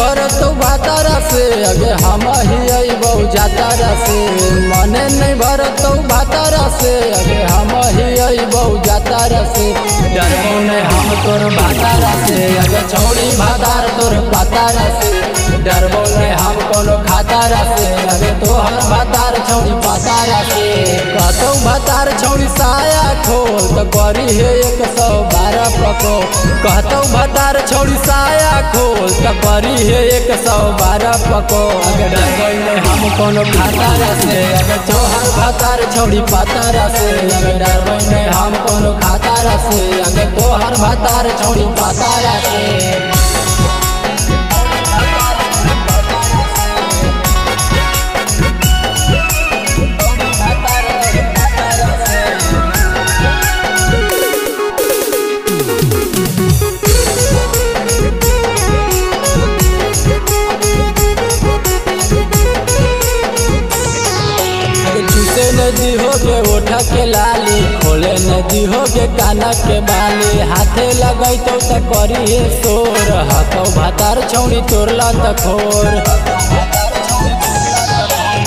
भरत भातारा से अगे हम ही अबौ जातारा से मने नहीं भरत भातारा से अगे हम ही अबौ जातारा से डरबो नहीं हम तोर भातारा से अगे छौड़ी भातार तोर पातारा से डरबो नहीं हम कोनो खातारा से अगे तोहर भातार छौड़ी पातारा से कहतौ भातार छौड़ी खोल तो करी है एक सौ बारह पको कहतौ भतार छोड़ी साया खोल तो करी है एक सौ बारह पको अगर डरबो हम कोनो खातारा से, अगर तोहर भतार छोड़ी पातारा से, अगर डरबो हम कोनो खातारा से, अगर तोहर भतार छोड़ी पातारा से। चूसे नदी हो गे ओठा के लाली। खोले नदी हो गे काना के बाली। हाथे लगे तो करी सोर हाथों भातार छौड़ी तोड़ला तोर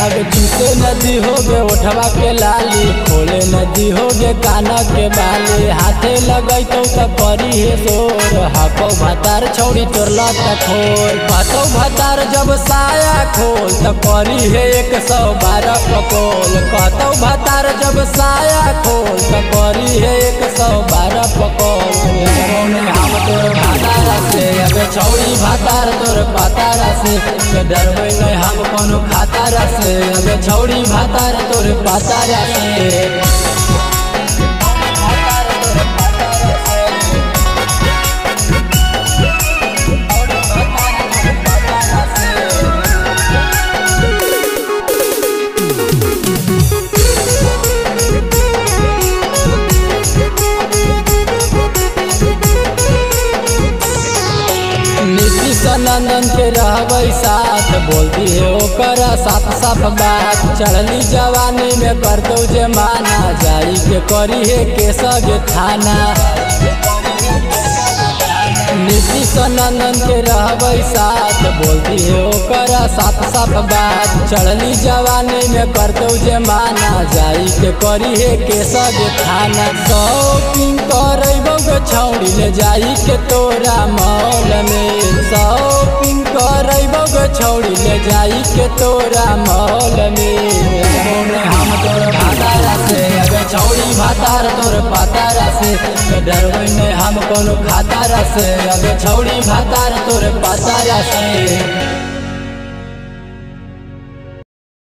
अब चूसे नदी हो गे ओठवा के लाली। खोले नदी हो गे काना के बाले। हाथे लगाई तो करी हे सोर। हाको भतार छौड़ी तोड़ला त खोल। हाथों भातार जब साया खोल, त करी हे एक सौ बारह पकोल कहतौ भतार जब साया खोल, त करी है एक सौ छौड़ी भातार, तोर पाता से। डरबै नहीं हम कोनो खाता से। अबे छौड़ी भातार, तोर पाता से। नीतीश नंदन के रहबै साथ। बोलती है, ओकर साफ़ साफ़ बात चढ़ली जवानी में कर दो जे माना। जाई के करी है केसग थाना। नीतीश नंदन के रहबै साथ। बोलती है, ओकर साफ़ साफ़ बात चढ़ली जवानी में कर दो जे माना। जाई के करी है केसग थाना। सौ छौड़ी ले जाई के तोरा मॉल में। शॉपिंग करैबौ गे छौड़ी ले जाई के तोरा मॉल में। हम तोर भातारा से, अबे छौड़ी भातार तोर पातारा से। डरबै नहीं हम कोनो खातारा से, अबे छौड़ी भातार तोर पातारा से।